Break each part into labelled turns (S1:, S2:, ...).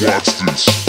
S1: Watch this.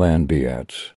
S1: Land beats.